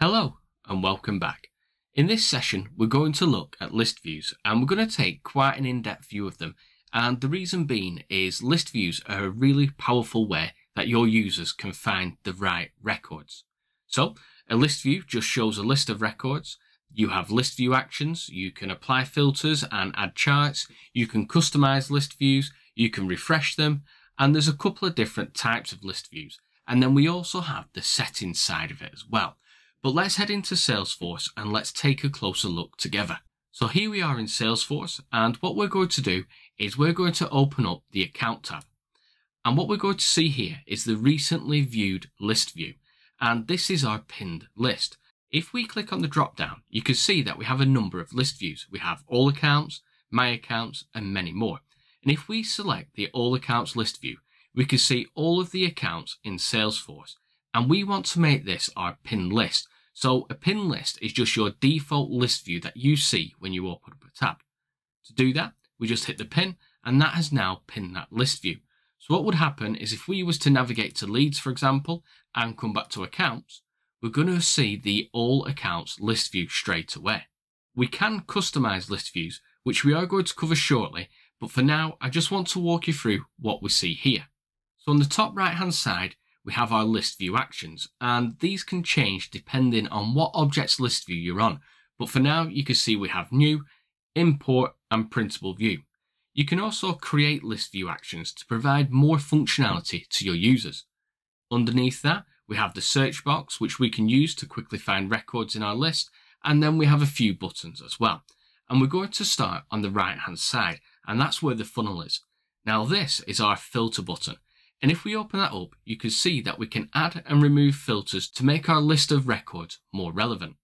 Hello and welcome back. In this session we're going to look at list views and we're going to take quite an in-depth view of them and the reason being is list views are a really powerful way that your users can find the right records. So a list view just shows a list of records. You have list view actions, you can apply filters and add charts, you can customize list views, you can refresh them and there's a couple of different types of list views. And then we also have the settings side of it as well. But let's head into Salesforce and let's take a closer look together. So here we are in Salesforce and what we're going to do is we're going to open up the account tab. And what we're going to see here is the recently viewed list view. And this is our pinned list. If we click on the drop down, you can see that we have a number of list views. We have all accounts, my accounts, and many more. And if we select the all accounts list view, we can see all of the accounts in Salesforce and we want to make this our pin list. So a pin list is just your default list view that you see when you open up a tab. To do that, we just hit the pin and that has now pinned that list view. So what would happen is if we was to navigate to leads, for example, and come back to accounts, we're going to see the all accounts list view straight away. We can customize list views, which we are going to cover shortly, but for now, I just want to walk you through what we see here. So on the top right hand side, we have our list view actions and these can change depending on what objects list view you're on. But for now, you can see we have new, import and printable view. You can also create list view actions to provide more functionality to your users. Underneath that, we have the search box, which we can use to quickly find records in our list. And then we have a few buttons as well. And we're going to start on the right hand side, and that's where the funnel is. Now this is our filter button. And if we open that up, you can see that we can add and remove filters to make our list of records more relevant.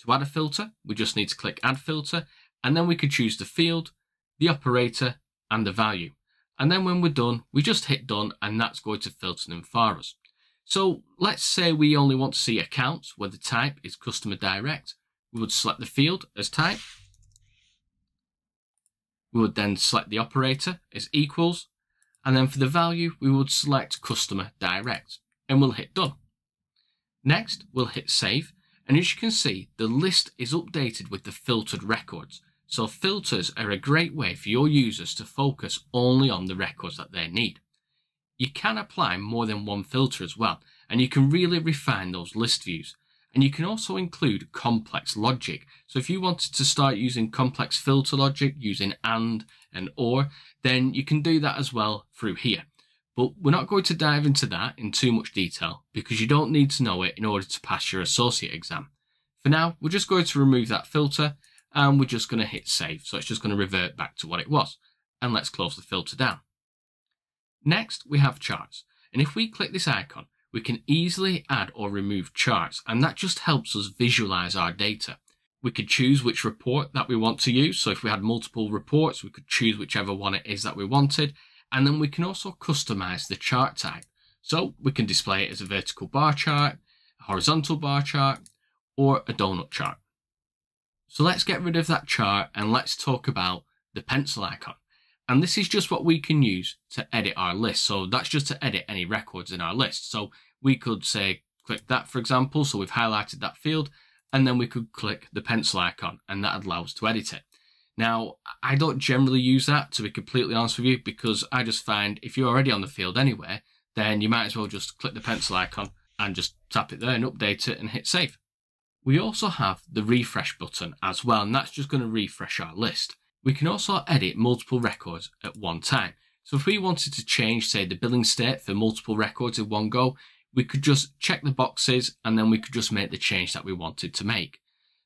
To add a filter, we just need to click add filter and then we can choose the field, the operator and the value. And then when we're done, we just hit done and that's going to filter them for us. So let's say we only want to see accounts where the type is customer direct. We would select the field as type. We would then select the operator as equals and then for the value, we would select customer direct and we'll hit done. Next, we'll hit save. And as you can see, the list is updated with the filtered records. So filters are a great way for your users to focus only on the records that they need. You can apply more than one filter as well, and you can really refine those list views. And you can also include complex logic. So if you wanted to start using complex filter logic using AND and OR, then you can do that as well through here. But we're not going to dive into that in too much detail because you don't need to know it in order to pass your associate exam. For now, we're just going to remove that filter and we're just going to hit save. So it's just going to revert back to what it was. And let's close the filter down. Next, we have charts. And if we click this icon, we can easily add or remove charts and that just helps us visualize our data. We could choose which report that we want to use. So if we had multiple reports, we could choose whichever one it is that we wanted. And then we can also customize the chart type. So we can display it as a vertical bar chart, a horizontal bar chart, or a donut chart. So let's get rid of that chart and let's talk about the pencil icon. And this is just what we can use to edit our list. So that's just to edit any records in our list. So we could say, click that, for example. So we've highlighted that field and then we could click the pencil icon and that allows to edit it. Now, I don't generally use that to be completely honest with you because I just find if you're already on the field anyway, then you might as well just click the pencil icon and just tap it there and update it and hit save. We also have the refresh button as well, and that's just going to refresh our list. We can also edit multiple records at one time. So if we wanted to change, say, the billing state for multiple records in one go, we could just check the boxes and then we could just make the change that we wanted to make.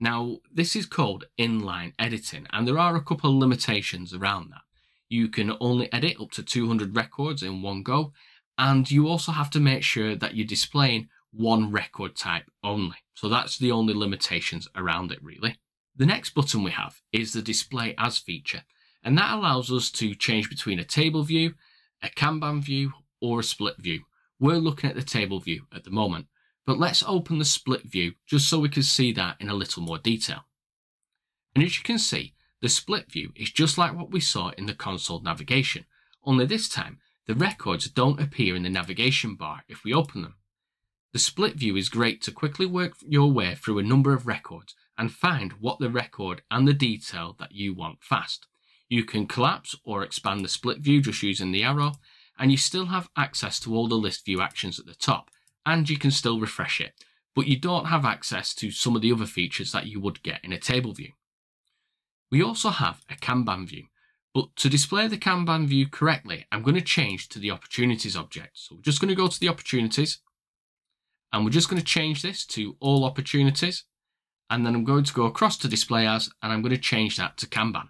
Now, this is called inline editing, and there are a couple of limitations around that. You can only edit up to 200 records in one go, and you also have to make sure that you're displaying one record type only. So that's the only limitations around it, really. The next button we have is the display as feature, and that allows us to change between a table view, a Kanban view, or a split view. We're looking at the table view at the moment, but let's open the split view just so we can see that in a little more detail. And as you can see, the split view is just like what we saw in the console navigation, only this time the records don't appear in the navigation bar if we open them. The split view is great to quickly work your way through a number of records and find what the record and the detail that you want fast. You can collapse or expand the split view just using the arrow, and you still have access to all the list view actions at the top, and you can still refresh it, but you don't have access to some of the other features that you would get in a table view. We also have a Kanban view, but to display the Kanban view correctly, I'm going to change to the opportunities object. So we're just going to go to the opportunities, and we're just going to change this to all opportunities, and then I'm going to go across to display as, and I'm going to change that to Kanban.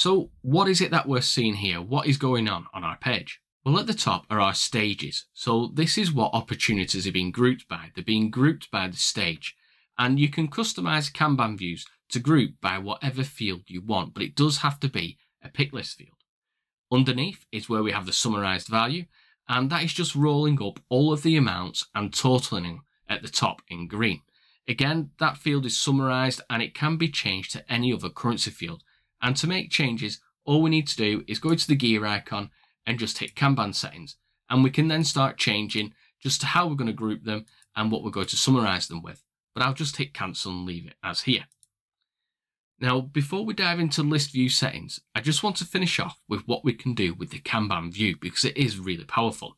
So what is it that we're seeing here? What is going on on our page? Well, at the top are our stages. So this is what opportunities are being grouped by. They're being grouped by the stage. And you can customize Kanban views to group by whatever field you want, but it does have to be a pick list field. Underneath is where we have the summarized value, and that is just rolling up all of the amounts and totaling at the top in green. Again, that field is summarized and it can be changed to any other currency field. And to make changes, all we need to do is go to the gear icon and just hit Kanban settings. And we can then start changing just to how we're going to group them and what we're going to summarize them with. But I'll just hit cancel and leave it as here. Now, before we dive into list view settings, I just want to finish off with what we can do with the Kanban view because it is really powerful.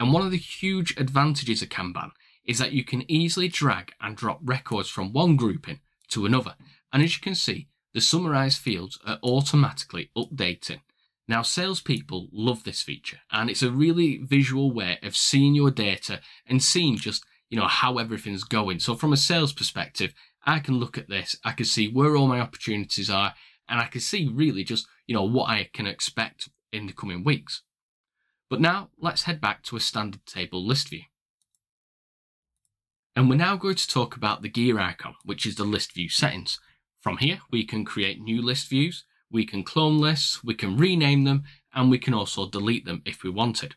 And one of the huge advantages of Kanban is that you can easily drag and drop records from one grouping to another. And as you can see, the summarized fields are automatically updating. Now, salespeople love this feature, and it's a really visual way of seeing your data and seeing just you know how everything's going. So, from a sales perspective, I can look at this, I can see where all my opportunities are, and I can see really just you know what I can expect in the coming weeks. But now let's head back to a standard table list view. And we're now going to talk about the gear icon, which is the list view settings. From here, we can create new list views, we can clone lists, we can rename them, and we can also delete them if we wanted.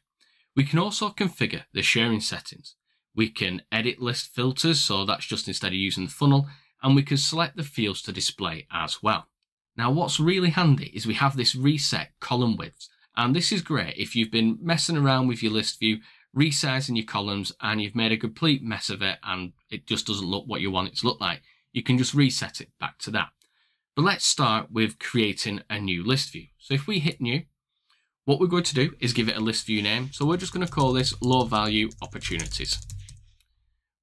We can also configure the sharing settings. We can edit list filters, so that's just instead of using the funnel, and we can select the fields to display as well. Now what's really handy is we have this reset column widths, and this is great if you've been messing around with your list view, resizing your columns, and you've made a complete mess of it, and it just doesn't look what you want it to look like you can just reset it back to that. But let's start with creating a new list view. So if we hit new, what we're going to do is give it a list view name. So we're just going to call this low value opportunities.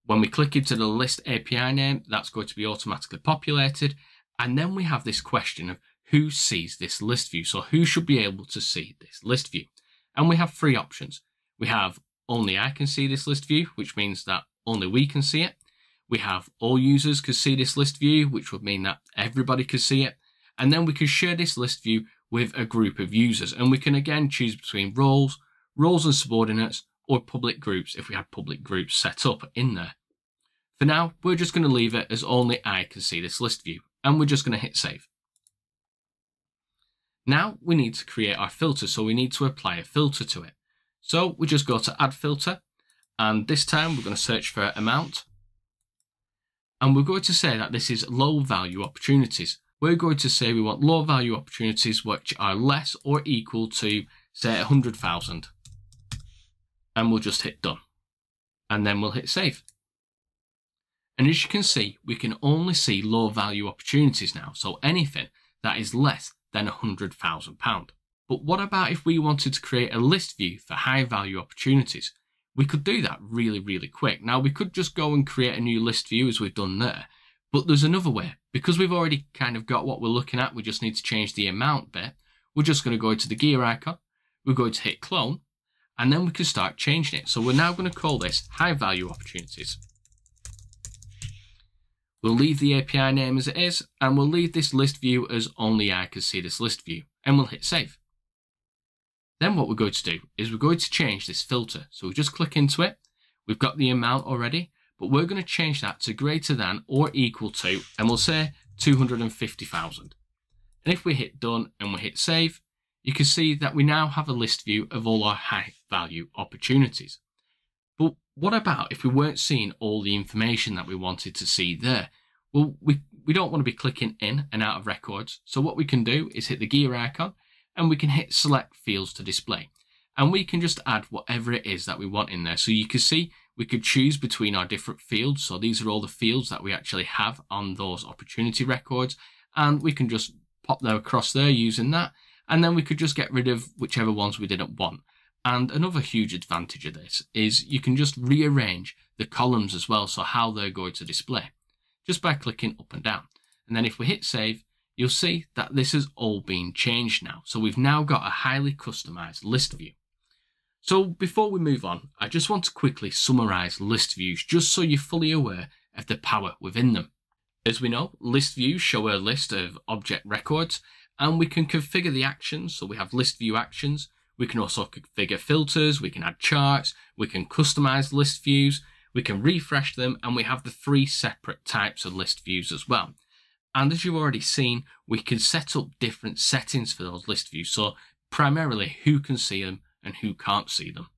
When we click into the list API name, that's going to be automatically populated. And then we have this question of who sees this list view. So who should be able to see this list view? And we have three options. We have only I can see this list view, which means that only we can see it. We have all users could see this list view, which would mean that everybody could see it. And then we can share this list view with a group of users. And we can again choose between roles, roles and subordinates, or public groups if we have public groups set up in there. For now, we're just going to leave it as only I can see this list view, and we're just going to hit save. Now we need to create our filter, so we need to apply a filter to it. So we just go to add filter, and this time we're going to search for amount, and we're going to say that this is low value opportunities. We're going to say we want low value opportunities which are less or equal to, say, 100,000. And we'll just hit done. And then we'll hit save. And as you can see, we can only see low value opportunities now. So anything that is less than £100,000. But what about if we wanted to create a list view for high value opportunities? We could do that really, really quick. Now, we could just go and create a new list view as we've done there, but there's another way. Because we've already kind of got what we're looking at, we just need to change the amount bit. We're just going to go to the gear icon, we're going to hit clone, and then we can start changing it. So we're now going to call this high value opportunities. We'll leave the API name as it is, and we'll leave this list view as only I can see this list view, and we'll hit save. Then what we're going to do is we're going to change this filter. So we just click into it. We've got the amount already, but we're going to change that to greater than or equal to, and we'll say 250,000. And if we hit done and we hit save, you can see that we now have a list view of all our high value opportunities. But what about if we weren't seeing all the information that we wanted to see there? Well, we, we don't want to be clicking in and out of records. So what we can do is hit the gear icon and we can hit select fields to display. and we can just add whatever it is that we want in there. So you can see we could choose between our different fields. So these are all the fields that we actually have on those opportunity records. And we can just pop them across there using that. And then we could just get rid of whichever ones we didn't want. And another huge advantage of this is you can just rearrange the columns as well. So how they're going to display just by clicking up and down. And then if we hit save, you'll see that this has all been changed now. So we've now got a highly customized list view. So before we move on, I just want to quickly summarize list views just so you're fully aware of the power within them. As we know, list views show a list of object records and we can configure the actions. So we have list view actions. We can also configure filters. We can add charts. We can customize list views. We can refresh them and we have the three separate types of list views as well. And as you've already seen, we can set up different settings for those list views. So primarily who can see them and who can't see them.